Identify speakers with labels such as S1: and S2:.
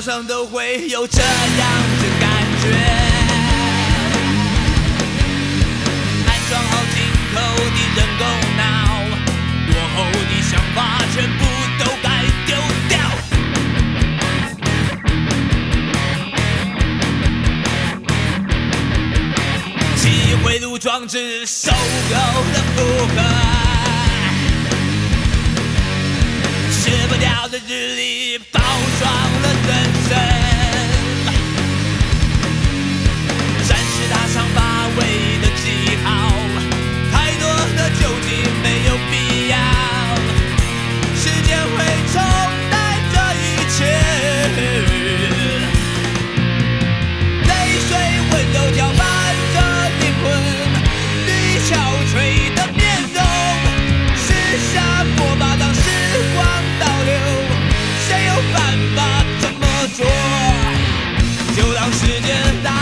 S1: 早上都会有这样的感觉。安装好进口的人工脑，落后的想法全部都该丢掉。机会路装置收购的负荷，吃不掉的日历包装了人生。就当时间。